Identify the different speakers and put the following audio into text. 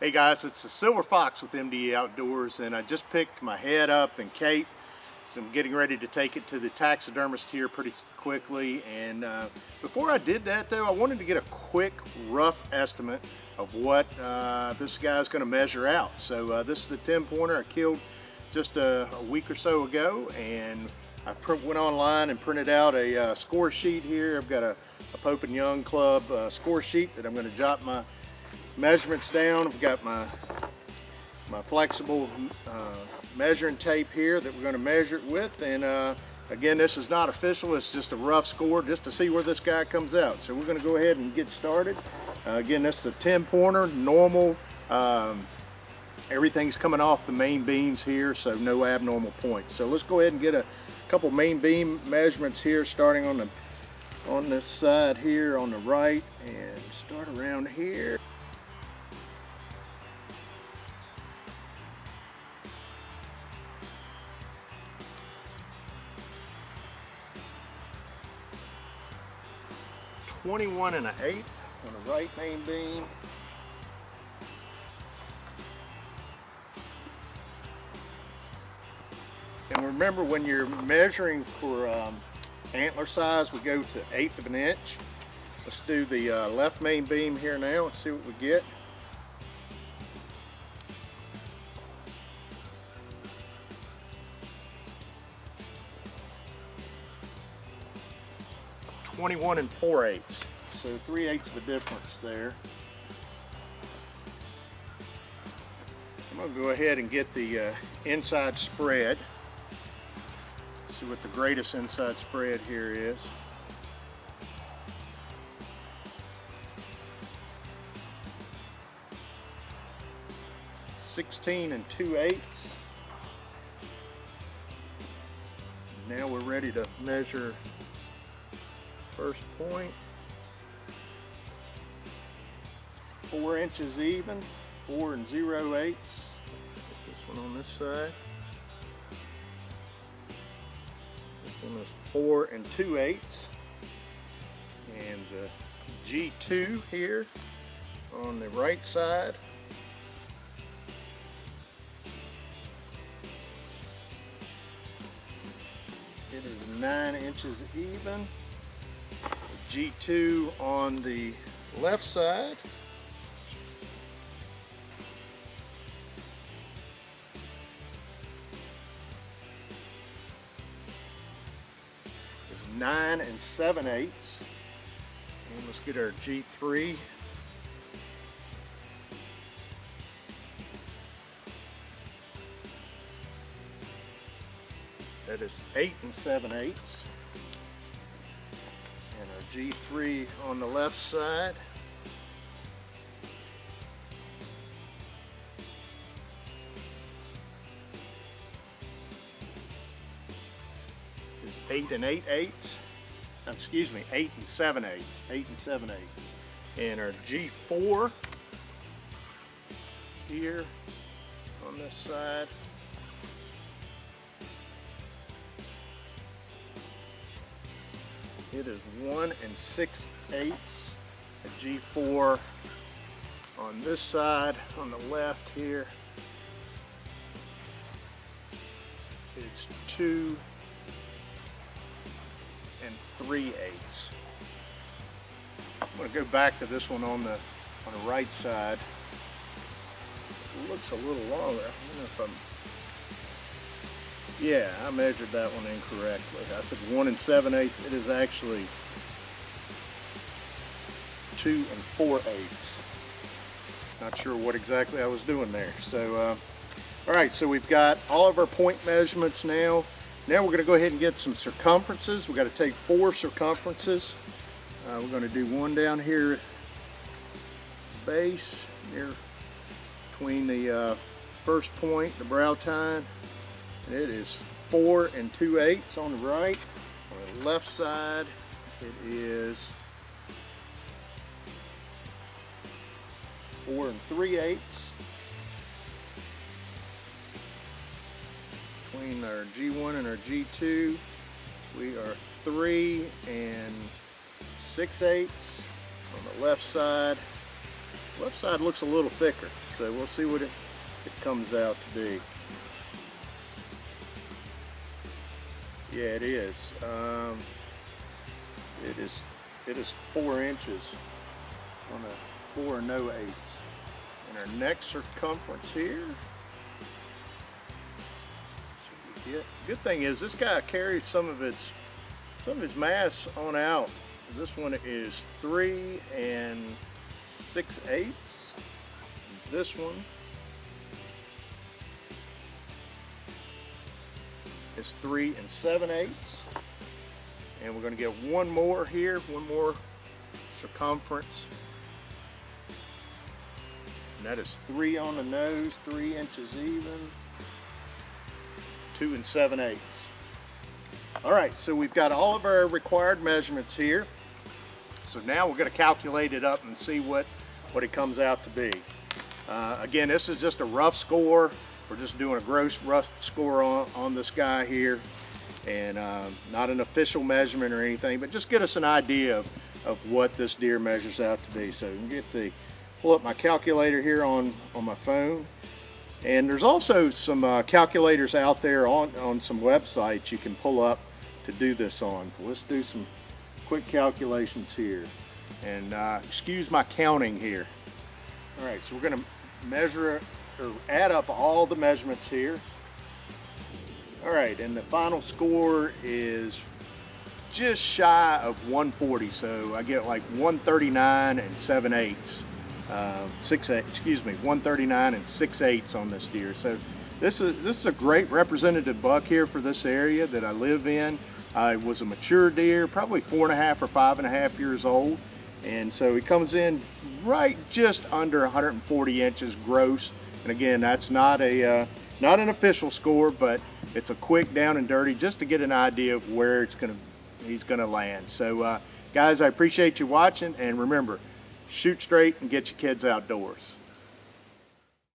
Speaker 1: Hey guys, it's the Silver Fox with MDE Outdoors and I just picked my head up and cape. So I'm getting ready to take it to the taxidermist here pretty quickly. And uh, before I did that though, I wanted to get a quick rough estimate of what uh, this guy's gonna measure out. So uh, this is the 10 pointer I killed just a, a week or so ago and I went online and printed out a uh, score sheet here. I've got a, a Pope and Young Club uh, score sheet that I'm gonna jot my measurements down. I've got my my flexible uh, measuring tape here that we're going to measure it with. And uh, again this is not official. It's just a rough score just to see where this guy comes out. So we're going to go ahead and get started. Uh, again this is a 10 pointer normal um, everything's coming off the main beams here so no abnormal points. So let's go ahead and get a couple main beam measurements here starting on the on this side here on the right and start around here Twenty-one and an eighth on the right main beam. And remember when you're measuring for um, antler size, we go to eighth of an inch. Let's do the uh, left main beam here now and see what we get. Twenty-one and four eighths, so three eighths of a difference there. I'm gonna go ahead and get the uh, inside spread. See what the greatest inside spread here is. Sixteen and two eighths. Now we're ready to measure first point. Four inches even, four and zero eighths. Put this one on this side. This one is four and two eighths. And uh, G2 here on the right side. It is nine inches even. G2 on the left side. is nine and seven eighths. And let's get our G3. That is eight and seven eighths. And our G3 on the left side. is eight and eight eighths. Excuse me, eight and seven eighths. Eight and seven eighths. And our G4 here on this side. It is one and six eighths. A G4 on this side, on the left here. It's two and 3 eighths. I'm to go back to this one on the on the right side. It looks a little longer. I don't know if I'm. Yeah, I measured that one incorrectly. I said one and seven eighths. It is actually two and four eighths. Not sure what exactly I was doing there. So, uh, all right. So we've got all of our point measurements now. Now we're going to go ahead and get some circumferences. We've got to take four circumferences. Uh, we're going to do one down here base near between the uh, first point, the brow tine. It is four and two eighths on the right. On the left side, it is four and three eighths. between our G1 and our G2. We are three and six eighths on the left side. left side looks a little thicker, so we'll see what it, it comes out to be. Yeah, it is. Um, it is. It is four inches on a four and no eighths. And our neck circumference here. Get, good thing is this guy carries some of its some of his mass on out. This one is three and six eighths. This one is three and seven eighths. And we're gonna get one more here, one more circumference. And that is three on the nose, three inches even, two and seven eighths. All right, so we've got all of our required measurements here. So now we're gonna calculate it up and see what, what it comes out to be. Uh, again, this is just a rough score. We're just doing a gross rough score on, on this guy here and uh, not an official measurement or anything, but just get us an idea of, of what this deer measures out to be. So you can get the, pull up my calculator here on, on my phone. And there's also some uh, calculators out there on, on some websites you can pull up to do this on. Let's do some quick calculations here. And uh, excuse my counting here. All right, so we're gonna measure or add up all the measurements here. All right, and the final score is just shy of 140. So I get like 139 and 7 eighths. Uh, six excuse me, 139 and 6 eighths on this deer. So this is this is a great representative buck here for this area that I live in. It was a mature deer, probably four and a half or five and a half years old. And so he comes in right just under 140 inches gross. And again, that's not a uh, not an official score, but it's a quick down and dirty just to get an idea of where it's gonna he's gonna land. So uh, guys, I appreciate you watching and remember, shoot straight and get your kids outdoors.